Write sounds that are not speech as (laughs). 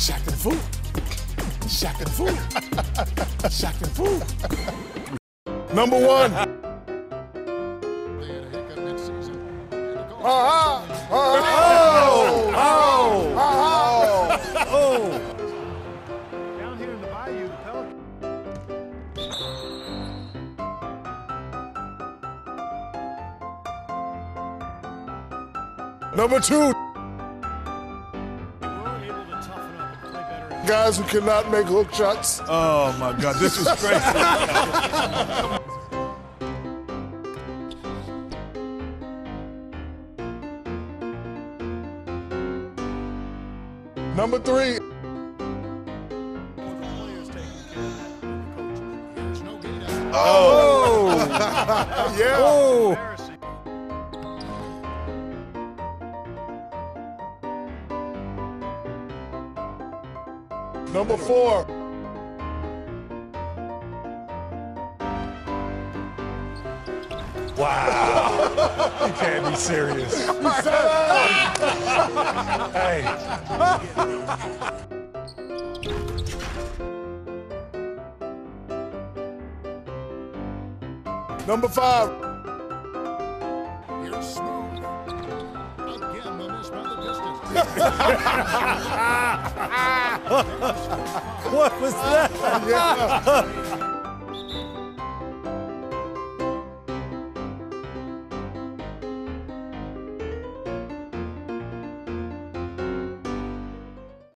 Shaqtin' a Fool. Shaqtin' a Fool. Shaqtin' a Fool. Number one. Ah, ah, Oh! Oh! Oh! Down here Guys who cannot make hook shots. Oh my God, this is crazy. Number three. Oh! (laughs) Yeah. Oh! Number four. Wow! (laughs) You can't be serious. Hey, Number five. Here's Smooth. Again, the miss by the Pistons. (laughs) what was that? (laughs)